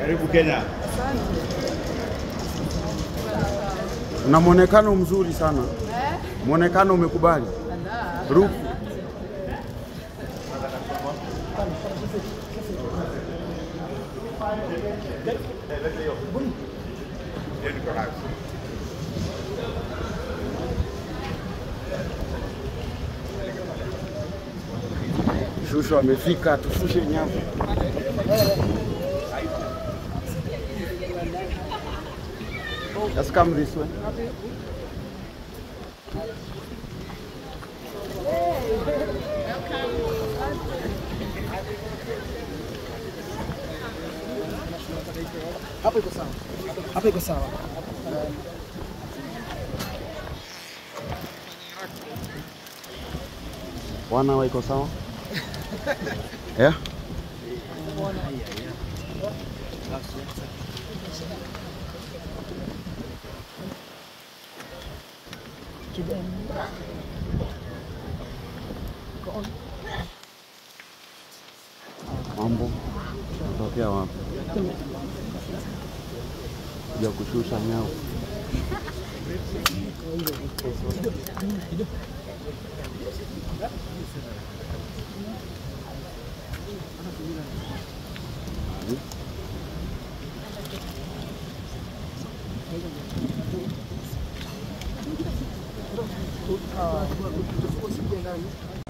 Karibu Kenya. Una mwonekano mzuri sana eh? Mwonekano umekubali rufu Shushu amefika, tushushe nyavu. Just come this way. Hapo iko sawa. Hapo iko sawa. Wana wa iko sawa? É? Que demora. Mambo kutokea wapi? Kuja kushusha 아, 그거 그거 쓰고 있을 나는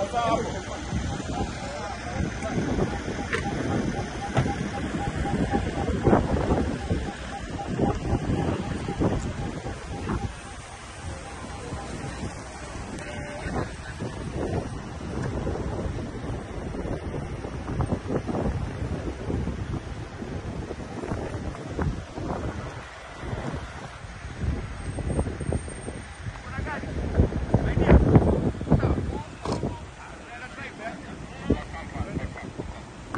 Na nini